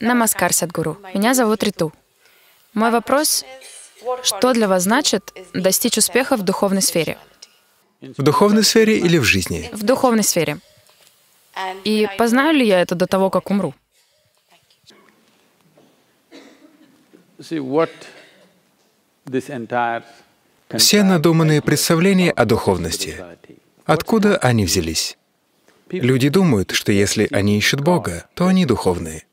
Намаскар, Садгуру. Меня зовут Риту. Мой вопрос, что для вас значит достичь успеха в духовной сфере? В духовной сфере или в жизни? В духовной сфере. И познаю ли я это до того, как умру? Все надуманные представления о духовности, откуда они взялись? Люди думают, что если они ищут Бога, то они духовные.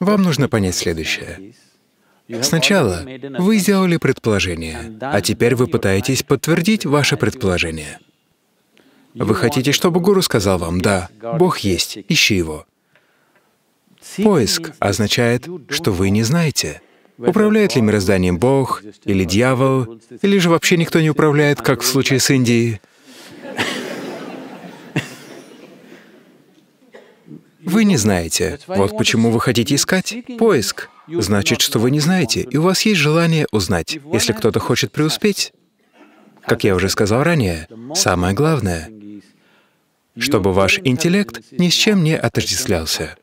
Вам нужно понять следующее. Сначала вы сделали предположение, а теперь вы пытаетесь подтвердить ваше предположение. Вы хотите, чтобы гуру сказал вам, да, Бог есть, ищи Его. Поиск означает, что вы не знаете, управляет ли мирозданием Бог или дьявол, или же вообще никто не управляет, как в случае с Индией. Вы не знаете. Вот почему вы хотите искать. Поиск. Значит, что вы не знаете, и у вас есть желание узнать. Если кто-то хочет преуспеть, как я уже сказал ранее, самое главное, чтобы ваш интеллект ни с чем не отождествлялся.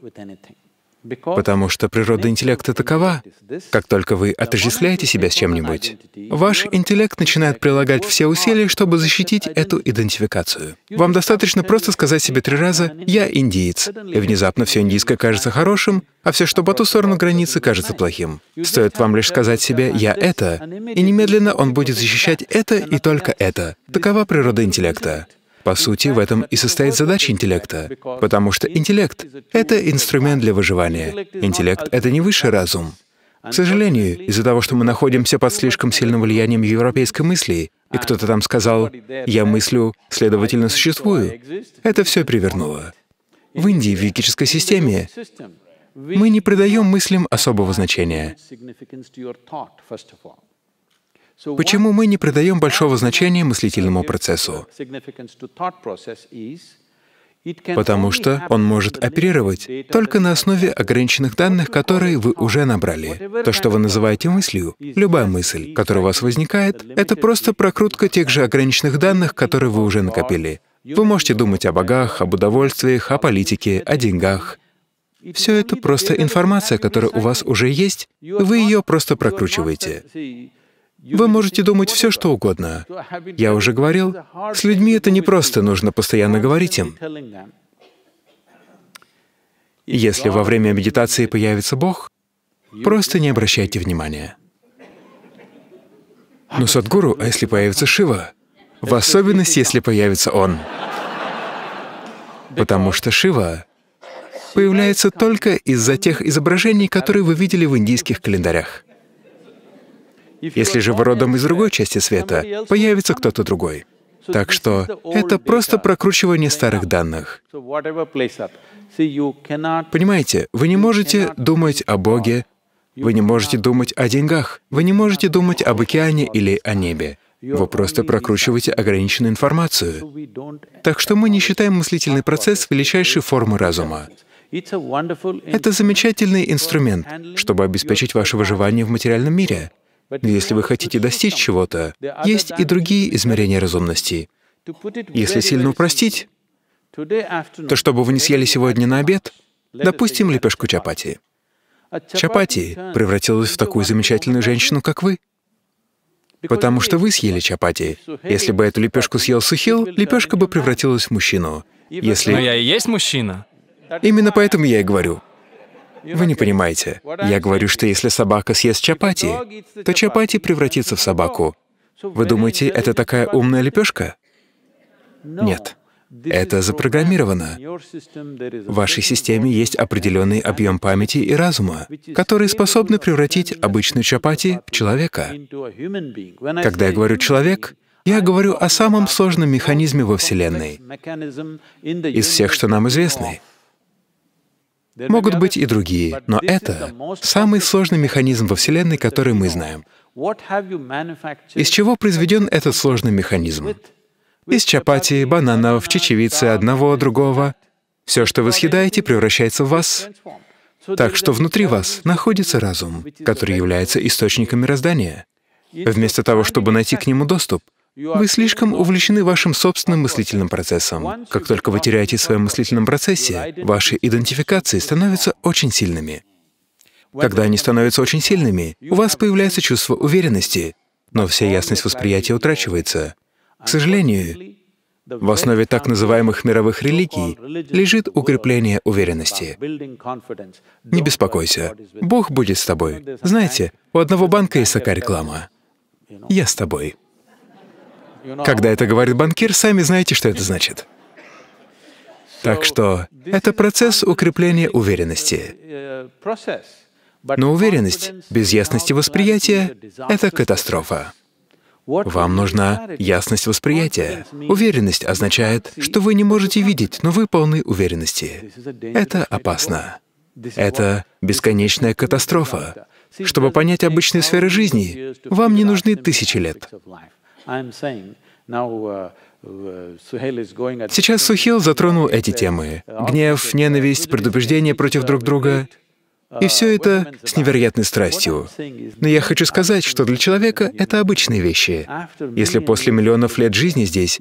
Потому что природа интеллекта такова, как только вы отождествляете себя с чем-нибудь, ваш интеллект начинает прилагать все усилия, чтобы защитить эту идентификацию. Вам достаточно просто сказать себе три раза «я индиец», и внезапно все индийское кажется хорошим, а все, что по ту сторону границы, кажется плохим. Стоит вам лишь сказать себе «я это», и немедленно он будет защищать это и только это. Такова природа интеллекта. По сути, в этом и состоит задача интеллекта, потому что интеллект — это инструмент для выживания. Интеллект — это не высший разум. К сожалению, из-за того, что мы находимся под слишком сильным влиянием европейской мысли, и кто-то там сказал «я мыслю, следовательно, существую», это все перевернуло. В Индии, в ведической системе, мы не придаем мыслям особого значения. Почему мы не придаем большого значения мыслительному процессу? Потому что он может оперировать только на основе ограниченных данных, которые вы уже набрали. То, что вы называете мыслью, любая мысль, которая у вас возникает, это просто прокрутка тех же ограниченных данных, которые вы уже накопили. Вы можете думать о богах, об удовольствиях, о политике, о деньгах. Все это просто информация, которая у вас уже есть, вы ее просто прокручиваете. Вы можете думать все, что угодно. Я уже говорил, с людьми это не просто, нужно постоянно говорить им. Если во время медитации появится Бог, просто не обращайте внимания. Но Садгуру, а если появится Шива? В особенности, если появится Он. Потому что Шива появляется только из-за тех изображений, которые вы видели в индийских календарях. Если же вы родом из другой части света, появится кто-то другой. Так что это просто прокручивание старых данных. Понимаете, вы не можете думать о Боге, вы не можете думать о деньгах, вы не можете думать об океане или о небе. Вы просто прокручиваете ограниченную информацию. Так что мы не считаем мыслительный процесс величайшей формой разума. Это замечательный инструмент, чтобы обеспечить ваше выживание в материальном мире. Но если вы хотите достичь чего-то, есть и другие измерения разумности. Если сильно упростить, то что бы вы не съели сегодня на обед, допустим, лепешку чапати. Чапати превратилась в такую замечательную женщину, как вы. Потому что вы съели чапати. Если бы эту лепешку съел Сухил, лепешка бы превратилась в мужчину. Если... Но я и есть мужчина. Именно поэтому я и говорю. Вы не понимаете. Я говорю, что если собака съест чапати, то чапати превратится в собаку. Вы думаете, это такая умная лепешка? Нет. Это запрограммировано. В вашей системе есть определенный объем памяти и разума, которые способны превратить обычную чапати в человека. Когда я говорю «человек», я говорю о самом сложном механизме во Вселенной, из всех, что нам известны. Могут быть и другие, но это самый сложный механизм во Вселенной, который мы знаем. Из чего произведен этот сложный механизм? Из чапати, бананов, чечевицы, одного, другого. Все, что вы съедаете, превращается в вас. Так что внутри вас находится разум, который является источником мироздания. Вместо того, чтобы найти к нему доступ, Вы слишком увлечены вашим собственным мыслительным процессом. Как только вы теряете в своем мыслительном процессе, ваши идентификации становятся очень сильными. Когда они становятся очень сильными, у вас появляется чувство уверенности, но вся ясность восприятия утрачивается. К сожалению, в основе так называемых мировых религий лежит укрепление уверенности. Не беспокойся, Бог будет с тобой. Знаете, у одного банка есть такая реклама. «Я с тобой». Когда это говорит банкир, сами знаете, что это значит. Так что это процесс укрепления уверенности. Но уверенность без ясности восприятия — это катастрофа. Вам нужна ясность восприятия. Уверенность означает, что вы не можете видеть, но вы полны уверенности. Это опасно. Это бесконечная катастрофа. Чтобы понять обычные сферы жизни, вам не нужны тысячи лет. Сейчас Сухил затронул эти темы. Гнев, ненависть, предубеждение против друг друга. И все это с невероятной страстью. Но я хочу сказать, что для человека это обычные вещи. Если после миллионов лет жизни здесь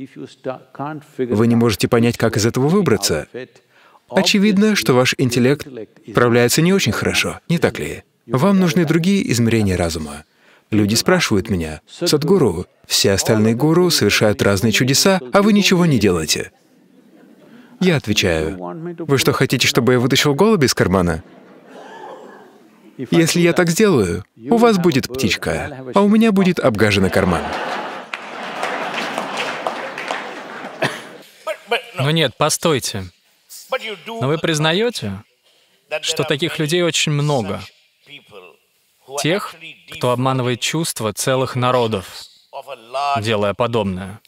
вы не можете понять, как из этого выбраться, очевидно, что ваш интеллект справляется не очень хорошо, не так ли? Вам нужны другие измерения разума. Люди спрашивают меня, «Садгуру, все остальные гуру совершают разные чудеса, а вы ничего не делаете». Я отвечаю, «Вы что, хотите, чтобы я вытащил голубя из кармана?» Если я так сделаю, у вас будет птичка, а у меня будет обгаженный карман. Но нет, постойте. Но вы признаете, что таких людей очень много? Тех, кто обманывает чувства целых народов, делая подобное.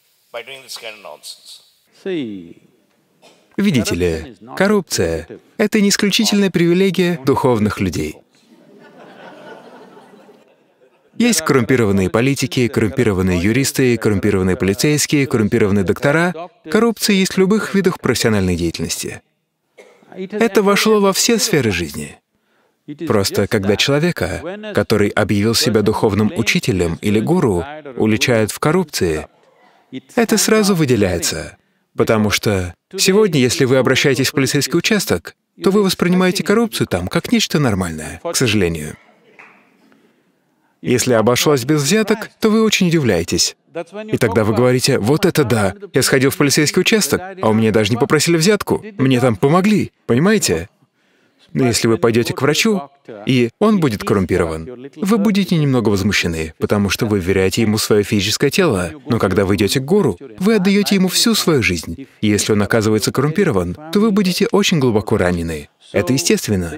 Видите ли, коррупция — это не исключительная привилегия духовных людей. Есть коррумпированные политики, коррумпированные юристы, коррумпированные полицейские, коррумпированные доктора. Коррупция есть в любых видах профессиональной деятельности. Это вошло во все сферы жизни. Просто когда человека, который объявил себя духовным учителем или гуру, уличают в коррупции, это сразу выделяется. Потому что сегодня, если вы обращаетесь в полицейский участок, то вы воспринимаете коррупцию там как нечто нормальное, к сожалению. Если обошлось без взяток, то вы очень удивляетесь. И тогда вы говорите, вот это да, я сходил в полицейский участок, а у меня даже не попросили взятку, мне там помогли, понимаете? Но если вы пойдете к врачу, и он будет коррумпирован, вы будете немного возмущены, потому что вы вверяете ему свое физическое тело. Но когда вы идете к гуру, вы отдаете ему всю свою жизнь. И если он оказывается коррумпирован, то вы будете очень глубоко ранены. Это естественно.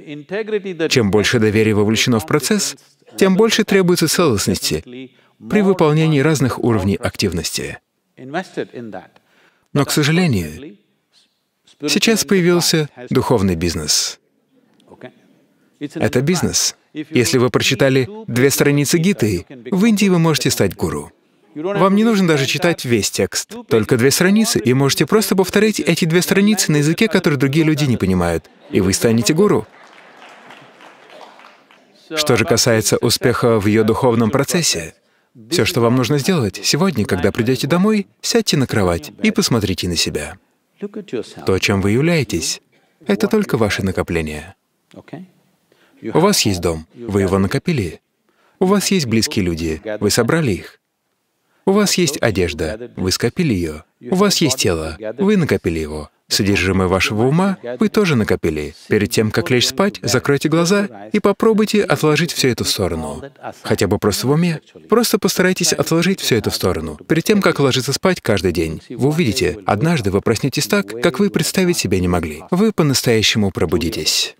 Чем больше доверия вовлечено в процесс, тем больше требуется целостности при выполнении разных уровней активности. Но, к сожалению, сейчас появился духовный бизнес. Это бизнес. Если вы прочитали две страницы Гиты, в Индии вы можете стать гуру. Вам не нужно даже читать весь текст, только две страницы, и можете просто повторить эти две страницы на языке, который другие люди не понимают, и вы станете гуру. Что же касается успеха в ее духовном процессе, все, что вам нужно сделать сегодня, когда придете домой, сядьте на кровать и посмотрите на себя. То, чем вы являетесь, это только ваши накопления. У вас есть дом, вы его накопили. У вас есть близкие люди, вы собрали их. У вас есть одежда, вы скопили ее. У вас есть тело, вы накопили его. Содержимое вашего ума вы тоже накопили. Перед тем, как лечь спать, закройте глаза и попробуйте отложить все это в сторону. Хотя бы просто в уме. Просто постарайтесь отложить все это в сторону. Перед тем, как ложиться спать каждый день, вы увидите, однажды вы проснетесь так, как вы представить себе не могли. Вы по-настоящему пробудитесь.